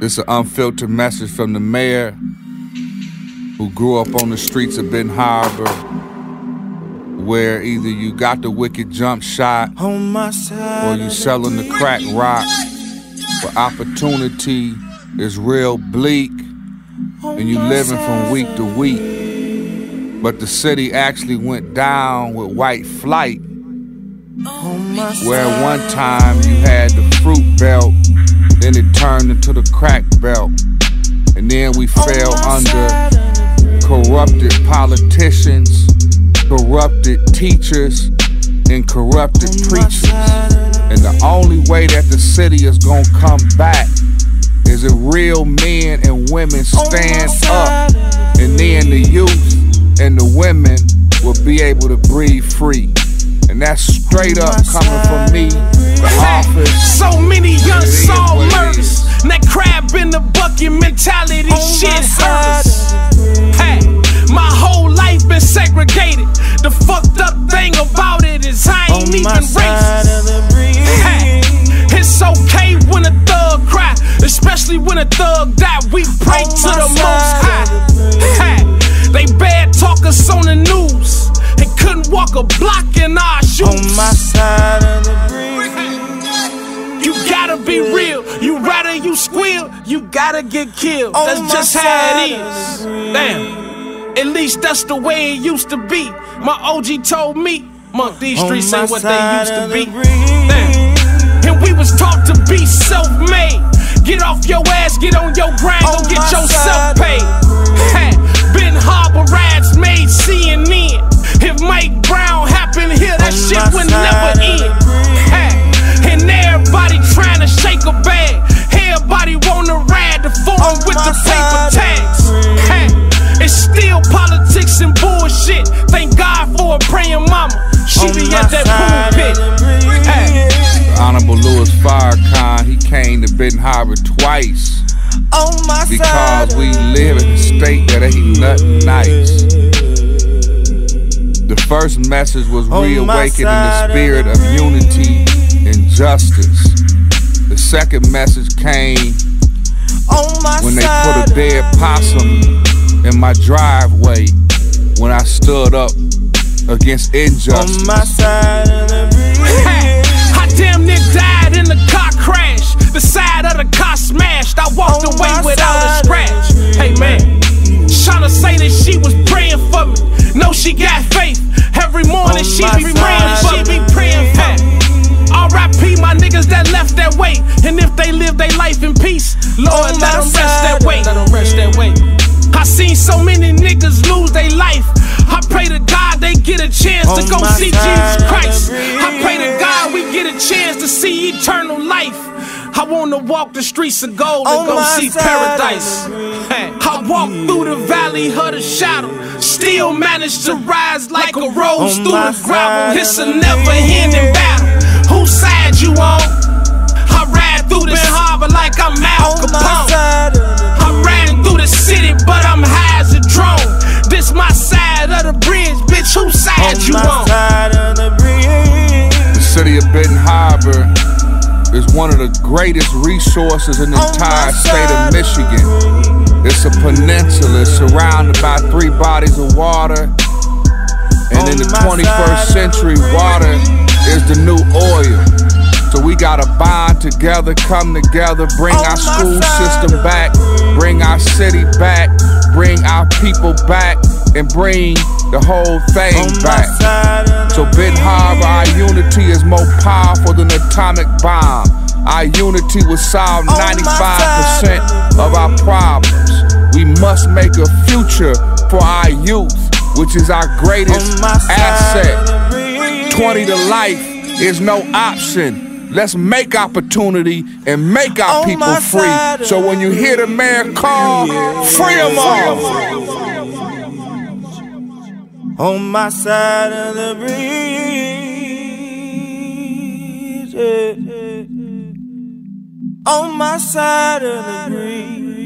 This an unfiltered message from the mayor who grew up on the streets of Benton Harbor, where either you got the wicked jump shot or you selling the crack rock. But opportunity is real bleak, and you living from week to week. But the city actually went down with white flight, where one time you had the fruit belt then it turned into the crack belt. And then we fell under corrupted politicians, corrupted teachers, and corrupted preachers. And the only way that the city is gonna come back is if real men and women stand up. And then the youth and the women will be able to breathe free. And that's straight up coming from me, the office. So many unsolved murders. That crab in the bucket mentality shit hurts. Hey, my whole life been segregated. The fucked up thing about it is I ain't even racist. Hey, it's okay when a thug cry, especially when a thug die. We pray to the most be real. You rather you squeal, you gotta get killed. On That's just how it is. Damn. At least that's the way it used to be. My OG told me, Monk, these streets ain't what they used to be. Damn. And we was taught to be self-made. Get off your ass, get on your grind, go get yourself side of the paid. Praying mama. She On be at that side pool pit. of the bridge. Hey. Honorable Louis Farrakhan, he came to Benton Harbor twice On my because side we live in a state that ain't nothing nice. The first message was On reawakening the side of spirit the of unity and justice. The second message came On my when they put a dead possum in my driveway when I stood up against On my side of the Hey, bridge. I damn near died in the car crash. The side of the car smashed. I walked On away without a scratch. Hey man, tryna say that she was praying for me. No, she got faith. Every morning she be praying for me. She be praying for me. R.I.P. my niggas that left that way. And if they live their life in peace, Lord, On let my them rest that side. way. Let them rest that way. I seen so many niggas lose wanna walk the streets of gold and On go see paradise. of the bridge. Hey, I walk through the valley of the shadow, still manage to rise like a rose On through the gravel. It's a never ending battle. Whose side you on? Greatest resources in the entire state of. Michigan. It's a peninsula surrounded by three bodies of water. And in the 21st century, water is the new oil. So we gotta bond together, come together, bring our school system back, bring our city back, bring our people back, and bring the whole thing back. side of the So Benton Harbor, our unity is more powerful than an atomic bomb. Our unity will solve On 95% of our problems. We must make a future for our youth, which is our greatest On my side of asset. 20 to life is no option. Let's make opportunity and make our people free. So when you hear the mayor call, free them all. On my side of the bridge. On my side of the bridge.